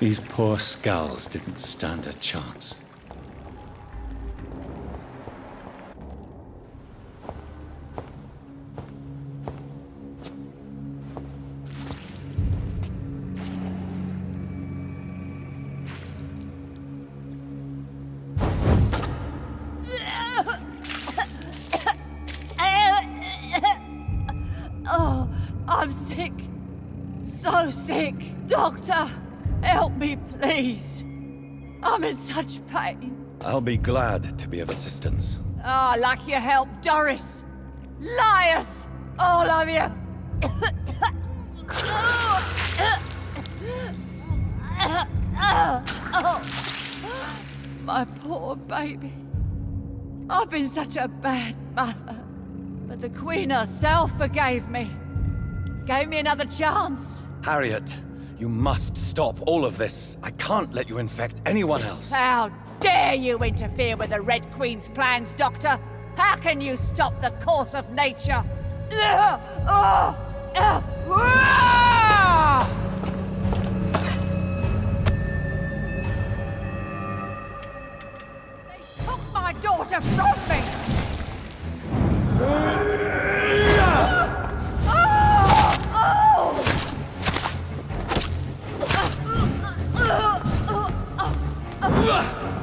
These poor skals didn't stand a chance. Oh, I'm sick. So sick. Doctor, help me, please. I'm in such pain. I'll be glad to be of assistance. Ah, like your help, Doris. Liars! All of you! My poor baby. I've been such a bad mother. But the Queen herself forgave me. Gave me another chance. Harriet, you must stop all of this. I can't let you infect anyone else. How dare you interfere with the Red Queen's plans, Doctor? How can you stop the course of nature? Ugh! Ugh! Ugh! Ah! They took my daughter from me!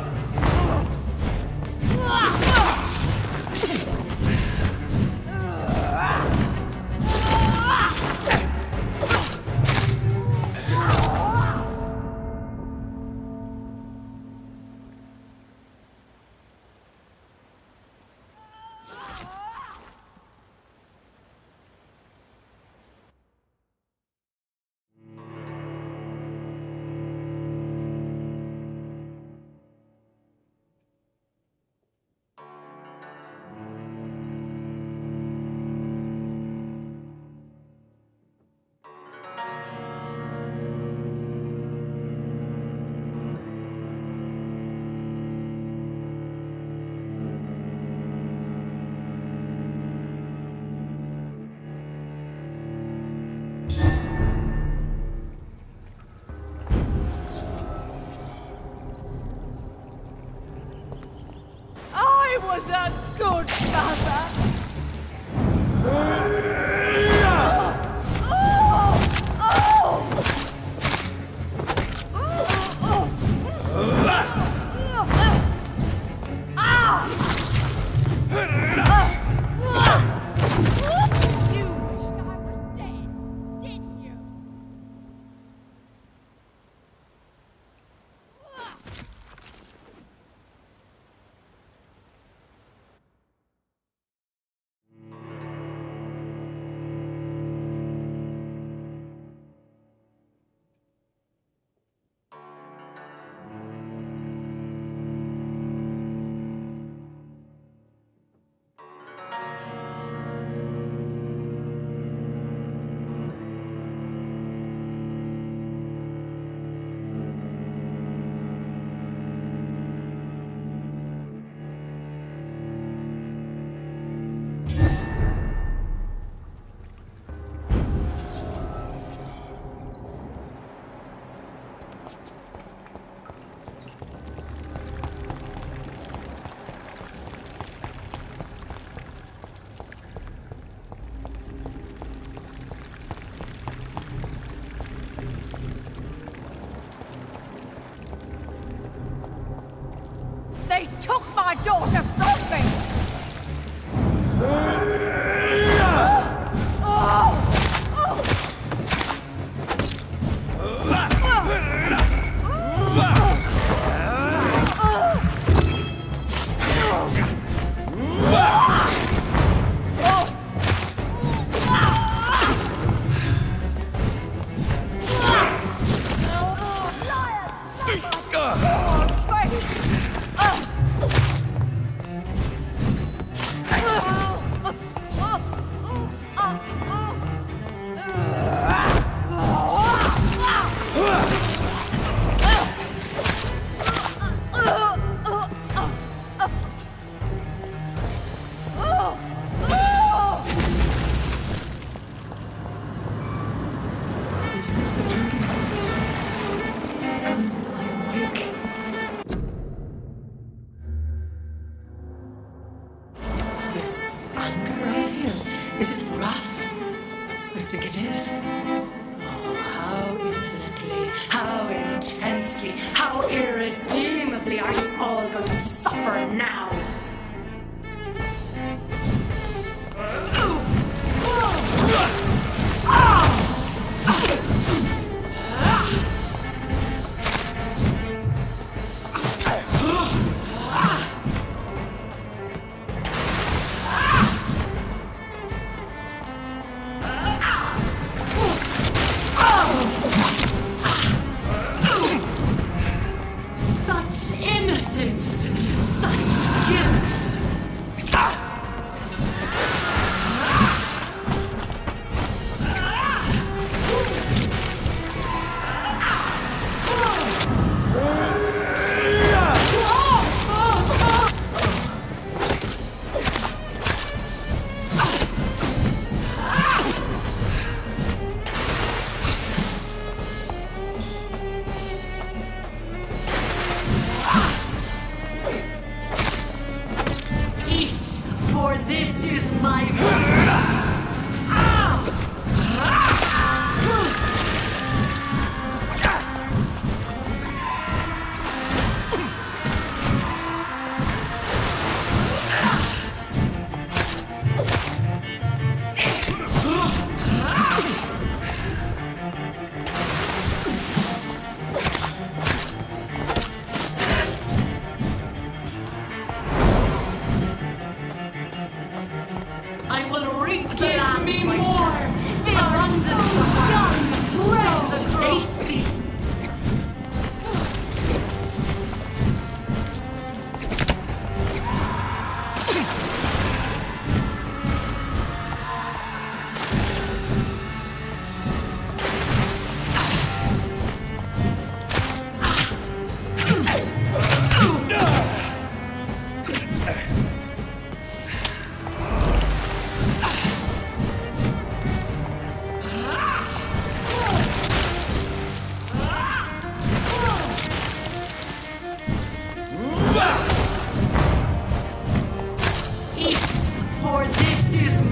Now?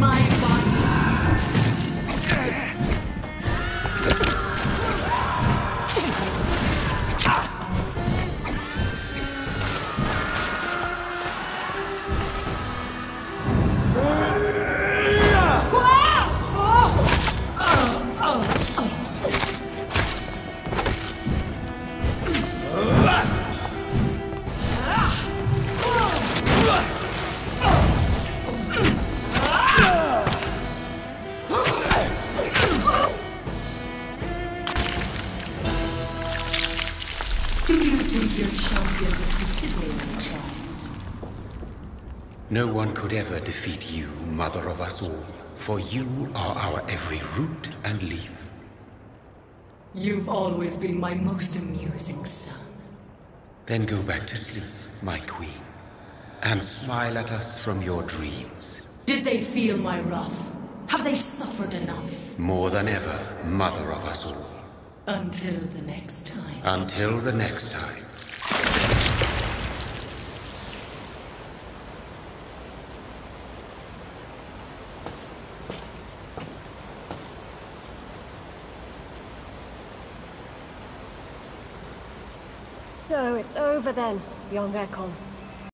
My your champion defeated me when he tried? No one could ever defeat you, mother of us all, for you are our every root and leaf. You've always been my most amusing son. Then go back to sleep, my queen, and smile at us from your dreams. Did they feel my wrath? Have they suffered enough? More than ever, mother of us all. Until the next time. Until the next time. So it's over then, young Ekon.